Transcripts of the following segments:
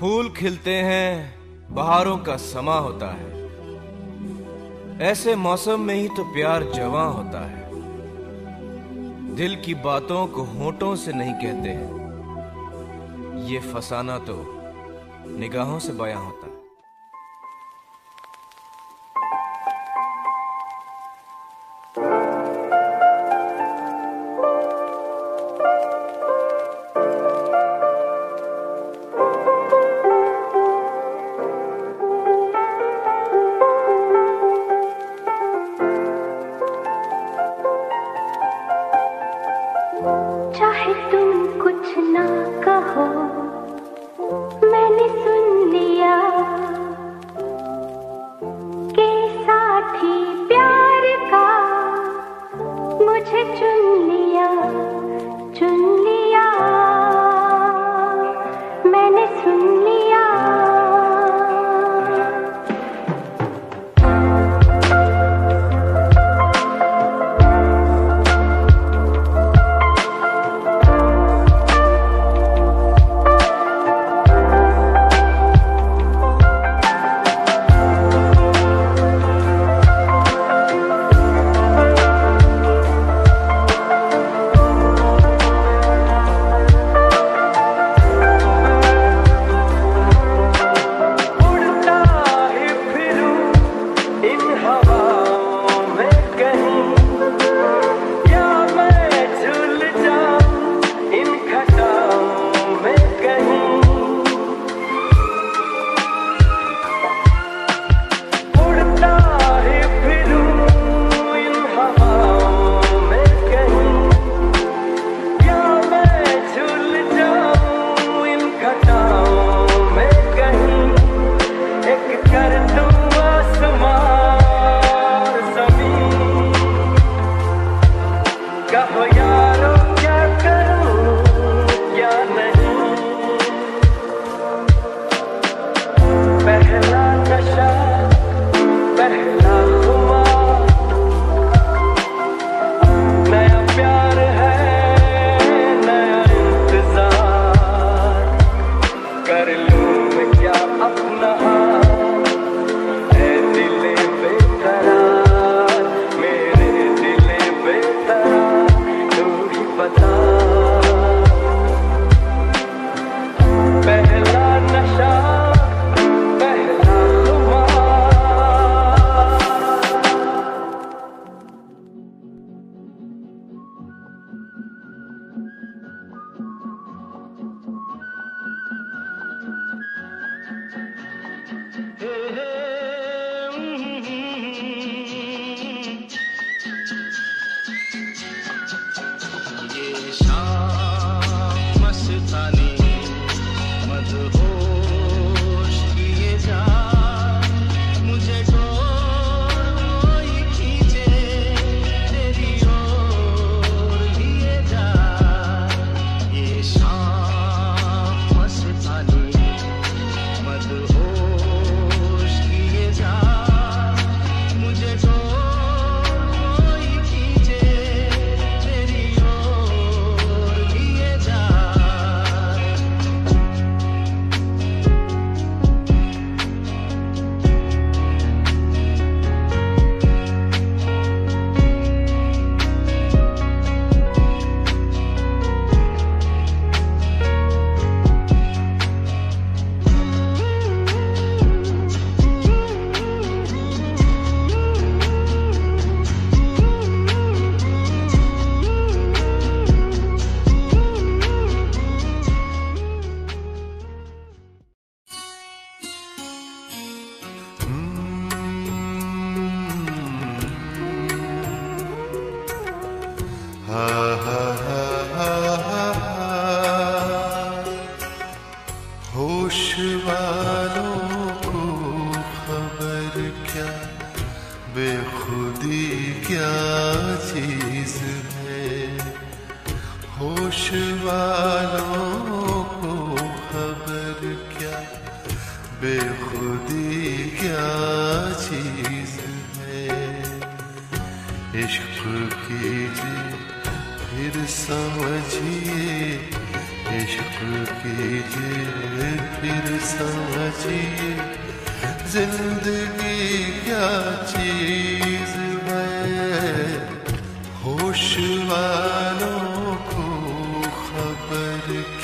फूल खिलते हैं, बहारों का समा होता है। ऐसे मौसम में ही तो प्यार जवां होता है। दिल की बातों को होठों से नहीं कहते हैं। ये फसाना तो निगाहों से बयां होता है। to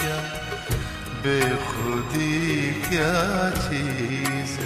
क्या बेखुदी क्या चीज़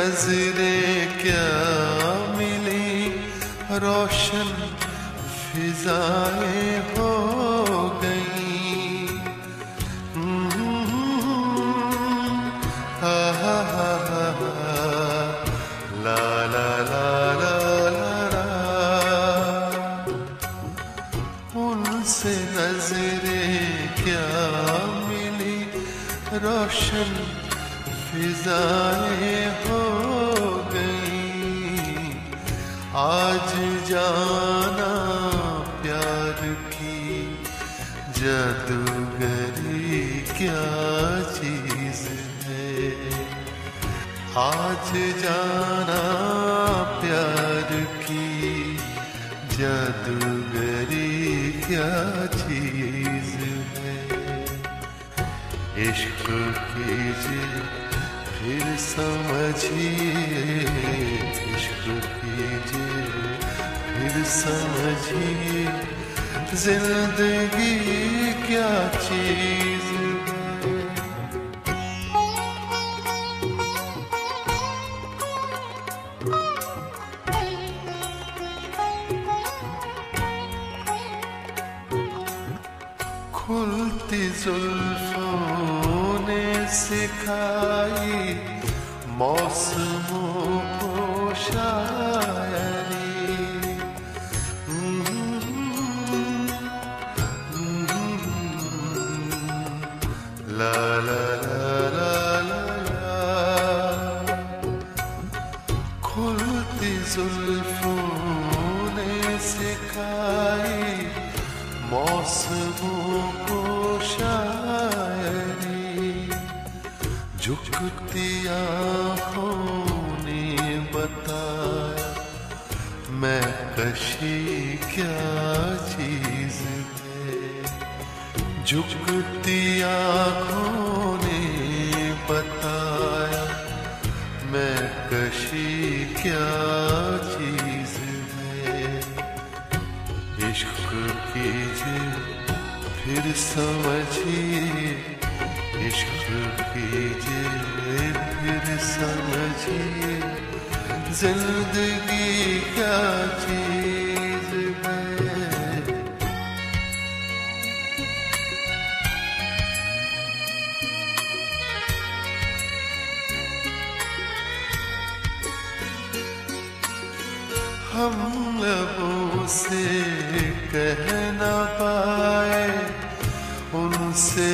नज़रें क्या मिली? रोशन फिजाएँ हो गई। उनसे नज़रें क्या मिली? रोशन फिजाएँ आज जाना प्यार की जादूगरी क्या चीज़ है? इश्क कीजिए, फिर समझिए, इश्क कीजिए, फिर समझिए, ज़िंदगी क्या चीज़ बताया मैं कशी क्या चीज़ है? झुकती आँखों ने बताया मैं कशी क्या चीज़ है? इश्क कीजिए, फिर समझिए। इश्क कीजिए, फिर समझिए। ज़िंदगी क्या चीज़ है? हम से कह न पाए उनसे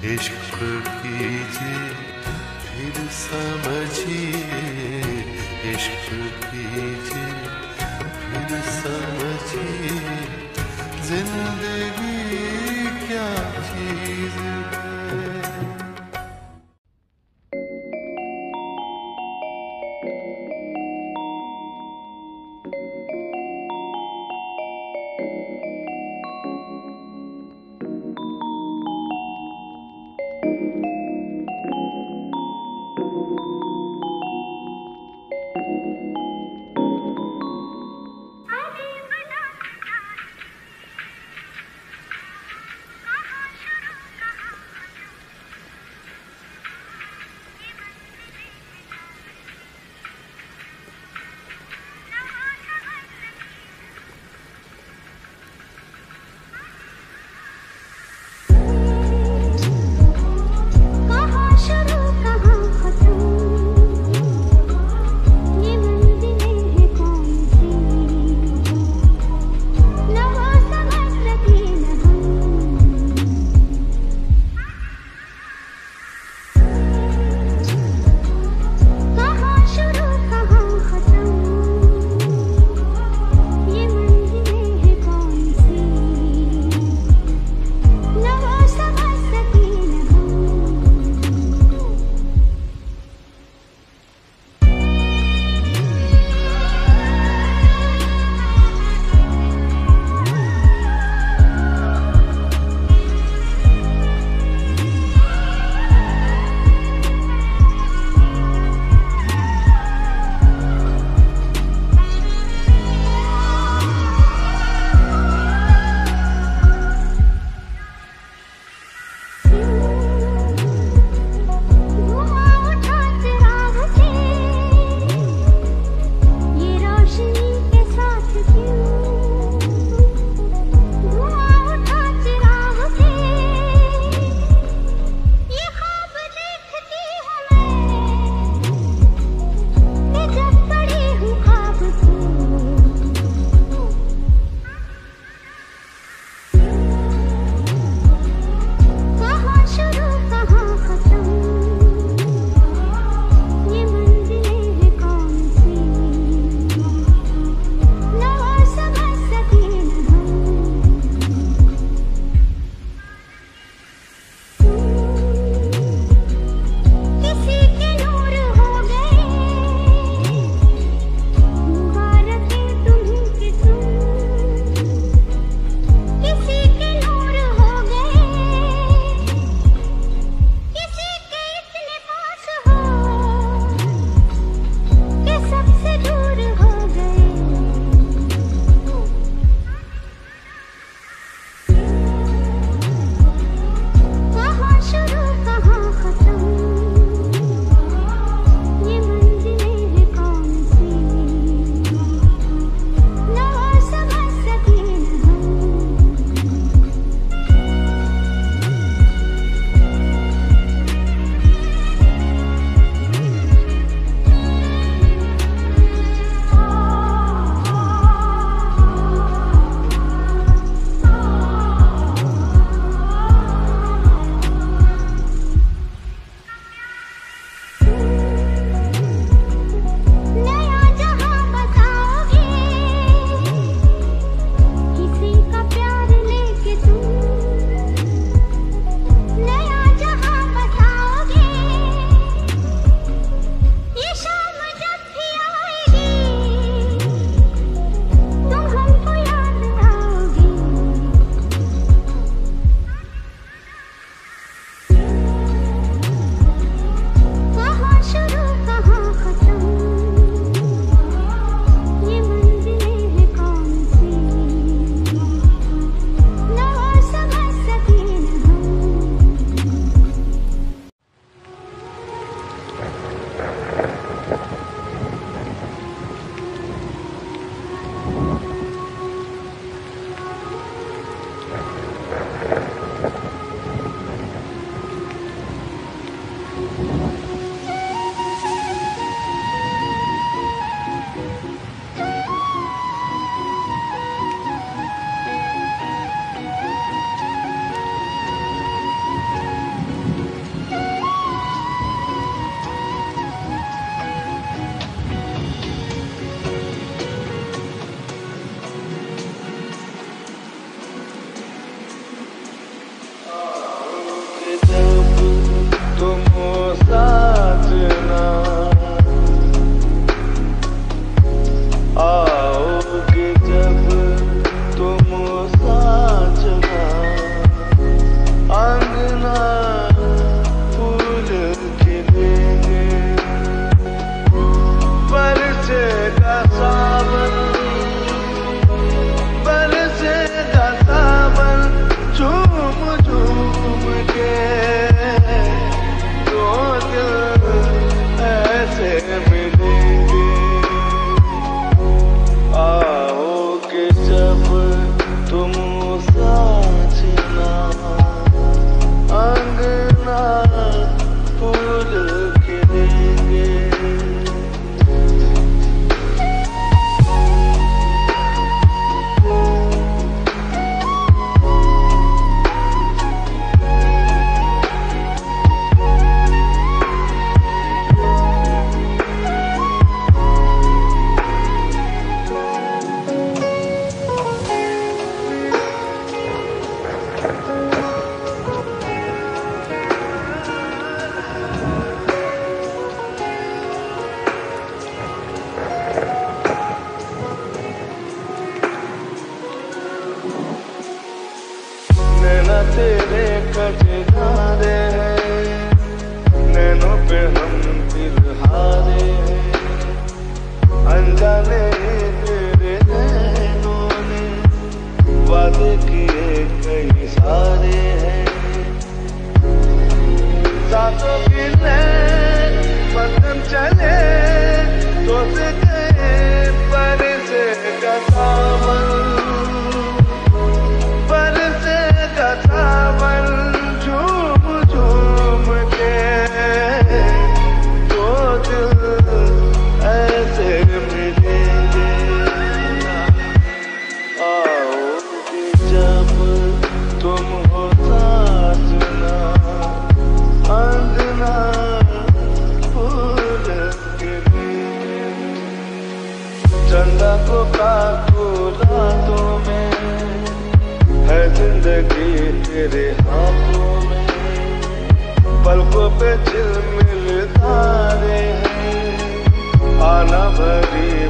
इश्क कीजिए फिर समझिए। इश्क कीजिए फिर समझिए। ज़िंदगी क्या चीज़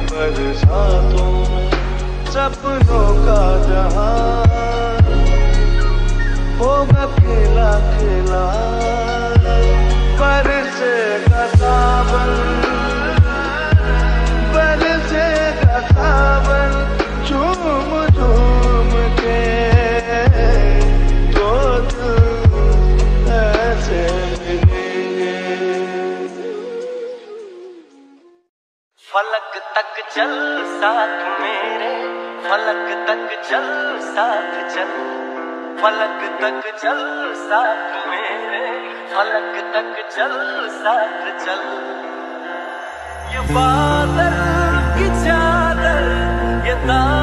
पर में सपनों का जहाँ होगा खेला खेला पर से का चल साथ मेरे, फलक तक चल साथ चल। फलक तक चल साथ मेरे, फलक तक चल साथ चल। ये बादल की चादर, ये दान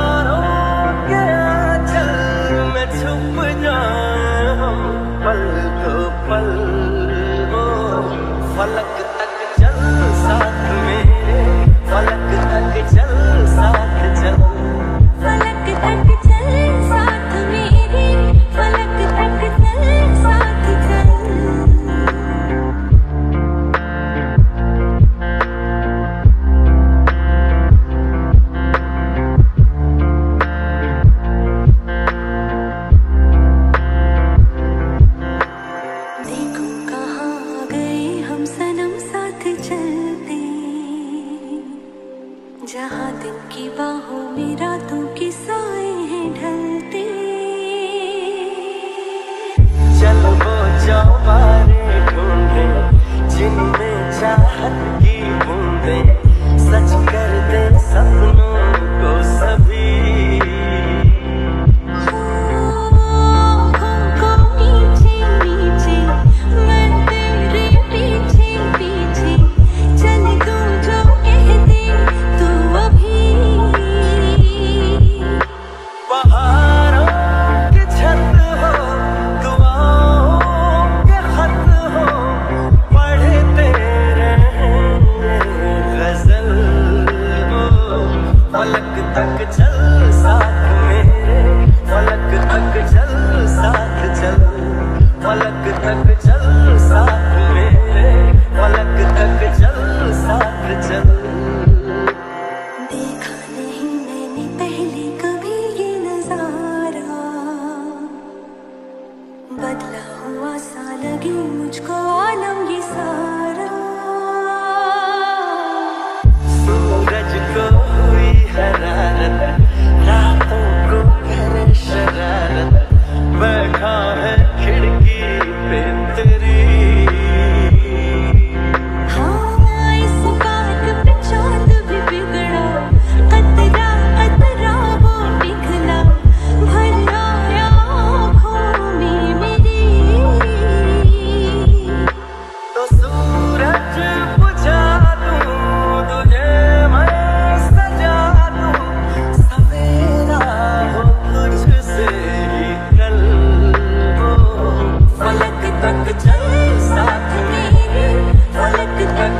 बदला हुआ सा लगे मुझको।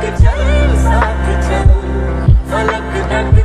Jerusalem, Jerusalem, Jerusalem, Jerusalem, Jerusalem, Jerusalem, Jerusalem,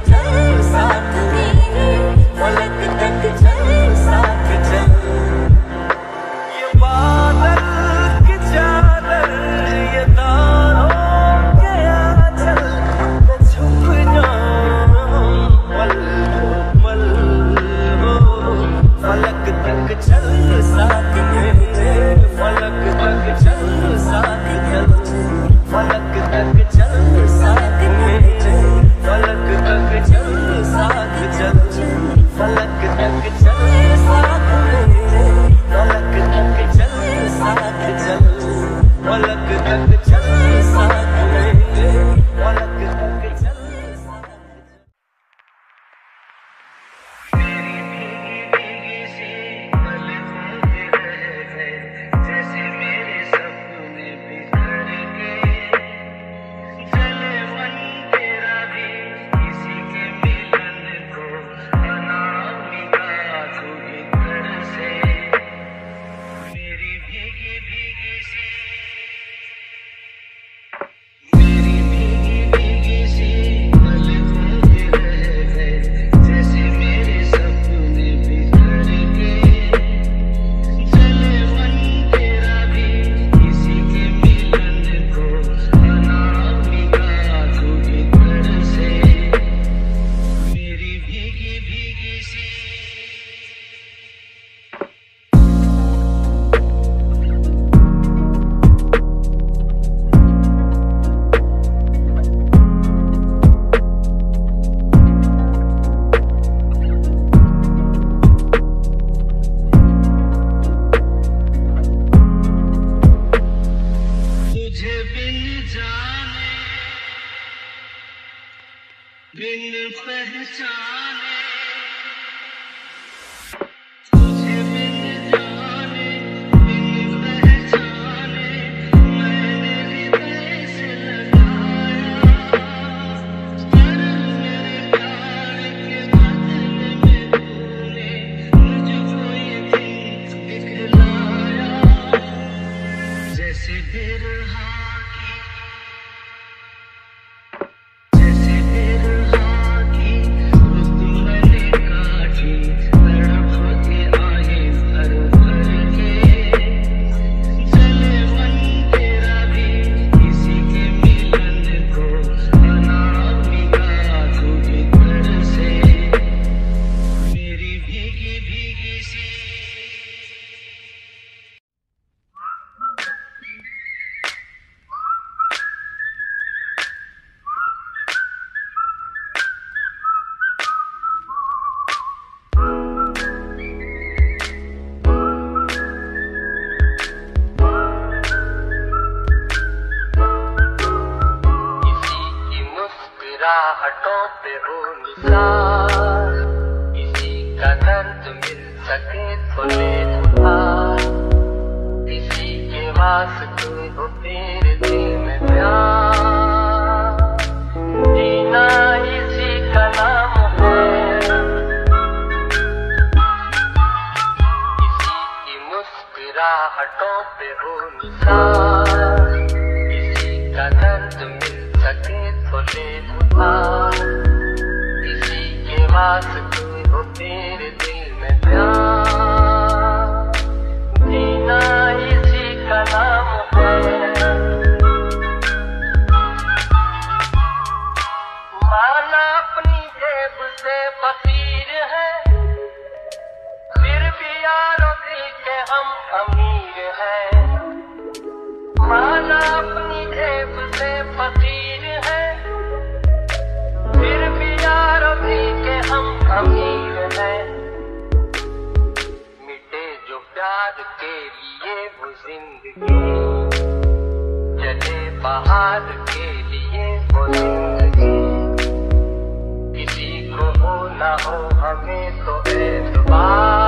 इकरार अभी के हम अमीर हैं। मिटे जो प्यार के लिए वो ज़िंदगी। चले बहार के लिए वो ज़िंदगी। किसी को हो ना हो हमें तो एतबार